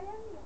Brian